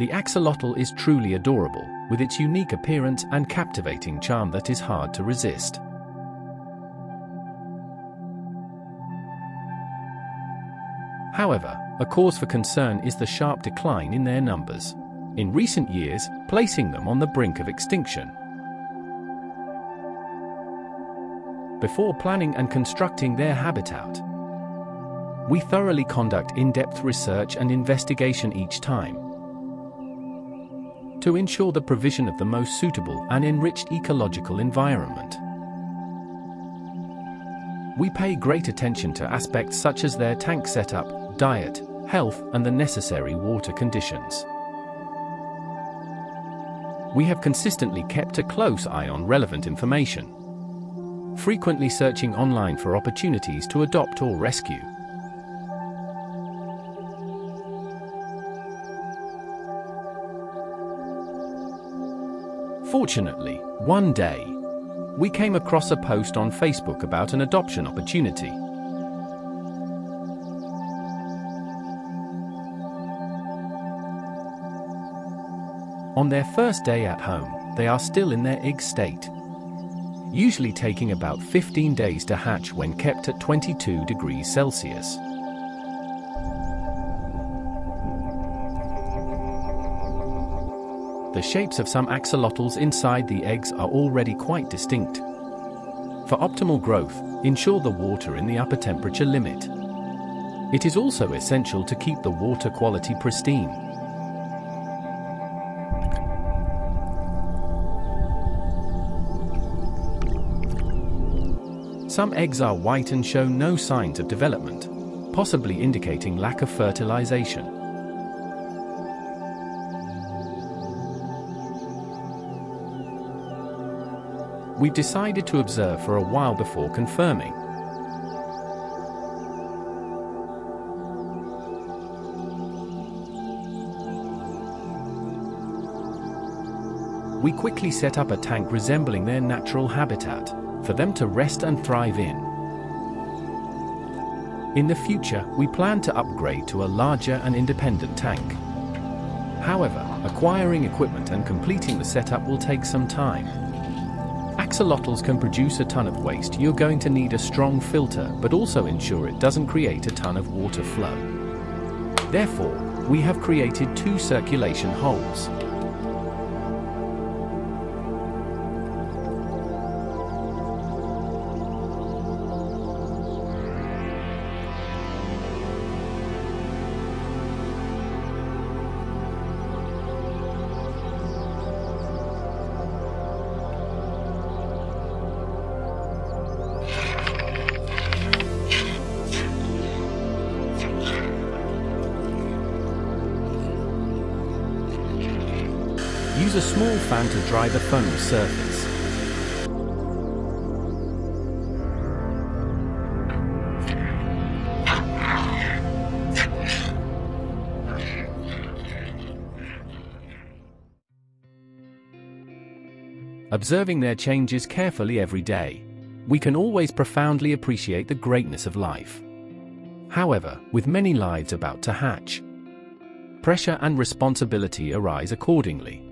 The axolotl is truly adorable, with its unique appearance and captivating charm that is hard to resist. However, a cause for concern is the sharp decline in their numbers. In recent years, placing them on the brink of extinction. Before planning and constructing their habitat, we thoroughly conduct in-depth research and investigation each time to ensure the provision of the most suitable and enriched ecological environment. We pay great attention to aspects such as their tank setup, diet, health and the necessary water conditions. We have consistently kept a close eye on relevant information, frequently searching online for opportunities to adopt or rescue. Fortunately, one day, we came across a post on Facebook about an adoption opportunity. On their first day at home, they are still in their egg state, usually taking about 15 days to hatch when kept at 22 degrees Celsius. The shapes of some axolotls inside the eggs are already quite distinct. For optimal growth, ensure the water in the upper temperature limit. It is also essential to keep the water quality pristine. Some eggs are white and show no signs of development, possibly indicating lack of fertilization. We've decided to observe for a while before confirming. We quickly set up a tank resembling their natural habitat, for them to rest and thrive in. In the future, we plan to upgrade to a larger and independent tank. However, acquiring equipment and completing the setup will take some time. Axolotls can produce a ton of waste, you're going to need a strong filter, but also ensure it doesn't create a ton of water flow. Therefore, we have created two circulation holes. Use a small fan to dry the foam surface. Observing their changes carefully every day, we can always profoundly appreciate the greatness of life. However, with many lives about to hatch, pressure and responsibility arise accordingly.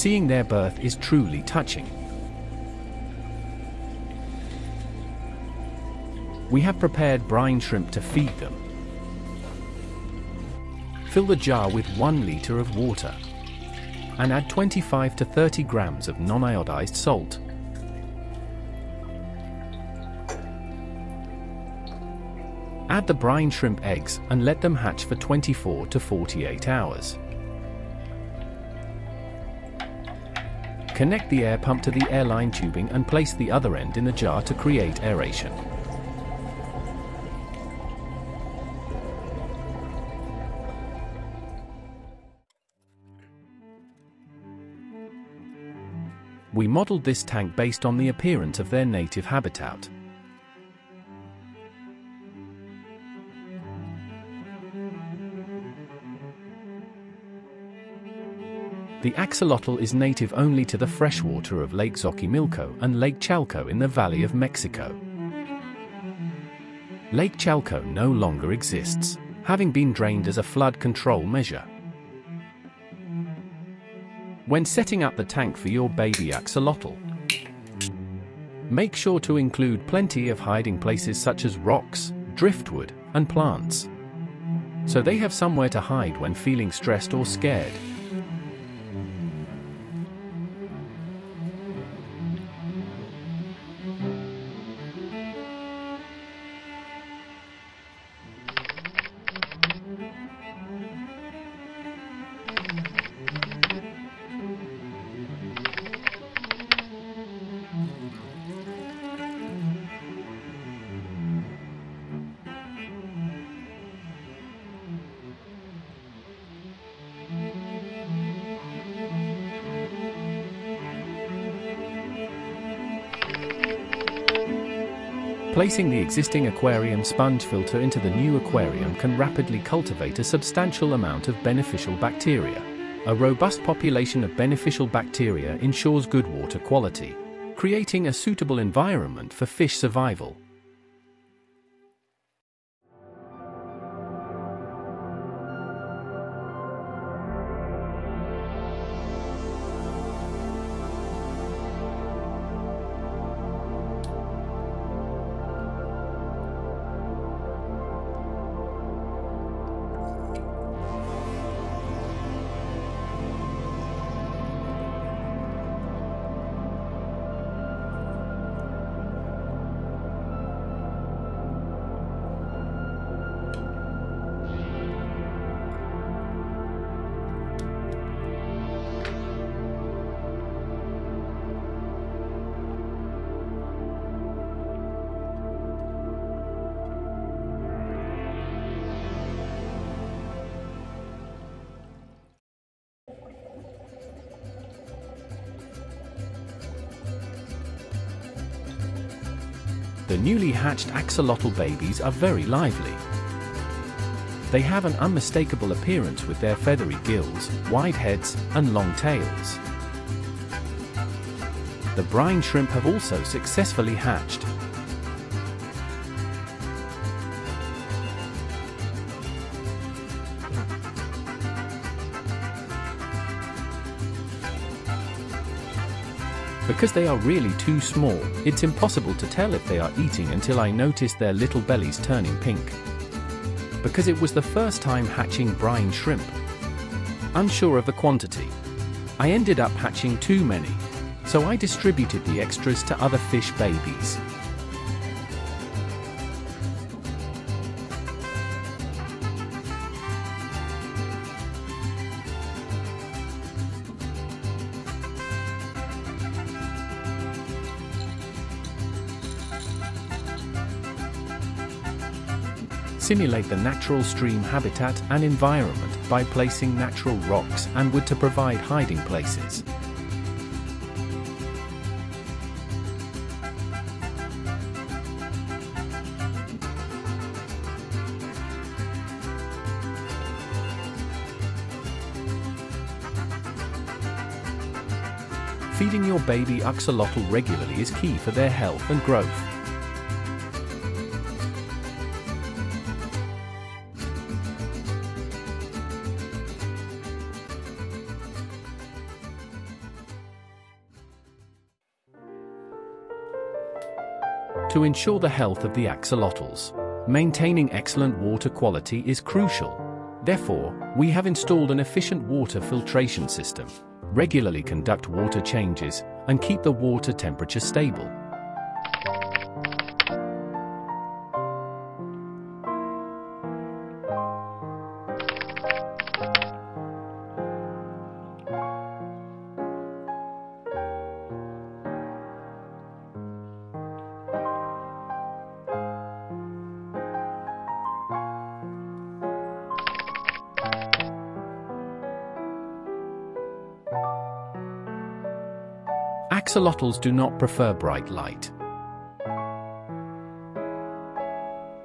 Seeing their birth is truly touching. We have prepared brine shrimp to feed them. Fill the jar with 1 liter of water and add 25 to 30 grams of non-iodized salt. Add the brine shrimp eggs and let them hatch for 24 to 48 hours. Connect the air pump to the airline tubing and place the other end in the jar to create aeration. We modeled this tank based on the appearance of their native habitat. The axolotl is native only to the freshwater of Lake Xochimilco and Lake Chalco in the Valley of Mexico. Lake Chalco no longer exists, having been drained as a flood control measure. When setting up the tank for your baby axolotl, make sure to include plenty of hiding places such as rocks, driftwood, and plants. So they have somewhere to hide when feeling stressed or scared. Placing the existing aquarium sponge filter into the new aquarium can rapidly cultivate a substantial amount of beneficial bacteria. A robust population of beneficial bacteria ensures good water quality, creating a suitable environment for fish survival. The newly hatched axolotl babies are very lively. They have an unmistakable appearance with their feathery gills, wide heads, and long tails. The brine shrimp have also successfully hatched. Because they are really too small, it's impossible to tell if they are eating until I notice their little bellies turning pink. Because it was the first time hatching brine shrimp. Unsure of the quantity. I ended up hatching too many, so I distributed the extras to other fish babies. Simulate the natural stream habitat and environment by placing natural rocks and wood to provide hiding places. Feeding your baby axolotl regularly is key for their health and growth. To ensure the health of the axolotls. Maintaining excellent water quality is crucial. Therefore, we have installed an efficient water filtration system. Regularly conduct water changes and keep the water temperature stable. Axolotls do not prefer bright light.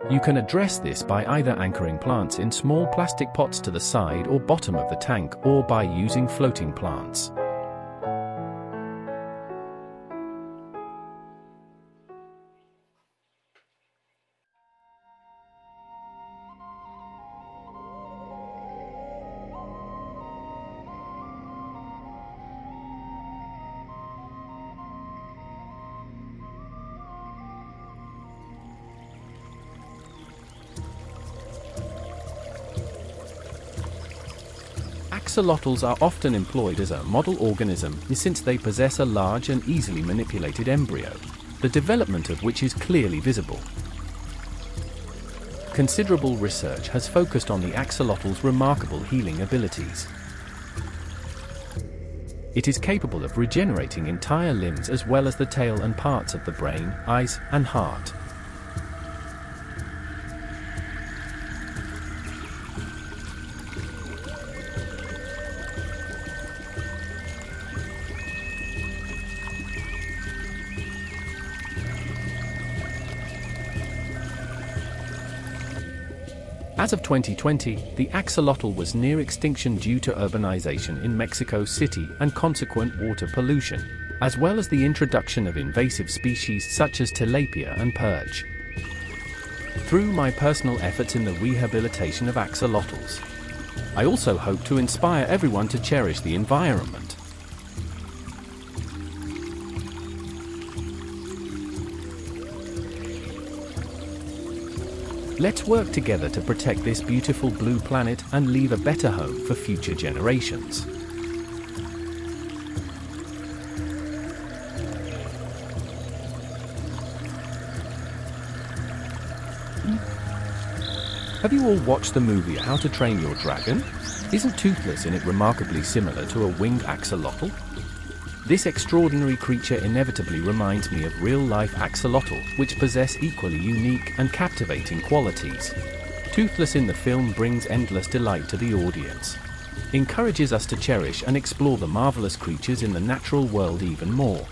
You can address this by either anchoring plants in small plastic pots to the side or bottom of the tank or by using floating plants. Axolotls are often employed as a model organism since they possess a large and easily manipulated embryo, the development of which is clearly visible. Considerable research has focused on the axolotl's remarkable healing abilities. It is capable of regenerating entire limbs as well as the tail and parts of the brain, eyes, and heart. As of 2020, the axolotl was near extinction due to urbanization in Mexico City and consequent water pollution, as well as the introduction of invasive species such as tilapia and perch. Through my personal efforts in the rehabilitation of axolotls, I also hope to inspire everyone to cherish the environment. Let's work together to protect this beautiful blue planet and leave a better home for future generations. Have you all watched the movie How to Train Your Dragon? Isn't Toothless in it remarkably similar to a winged axolotl? This extraordinary creature inevitably reminds me of real-life axolotl, which possess equally unique and captivating qualities. Toothless in the film brings endless delight to the audience, encourages us to cherish and explore the marvelous creatures in the natural world even more,